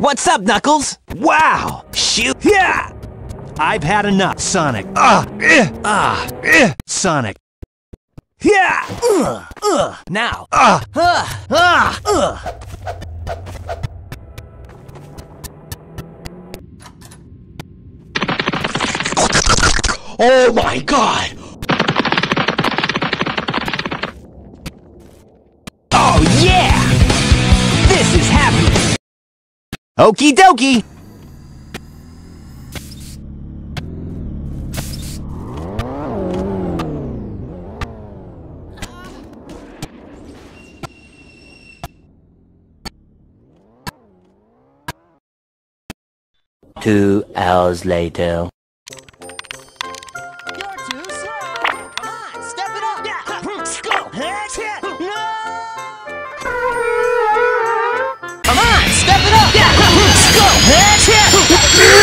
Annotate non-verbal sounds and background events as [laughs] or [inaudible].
What's up, Knuckles? Wow! Shoot! Yeah! I've had enough, Sonic. Ah! Eh, ah! Eh, Sonic. Yeah! Ugh! Ugh! Now! Ah! Ah! Ah! Ugh! Oh my god! Oh yeah! Okie dokie! Two hours later. Yeah. [laughs]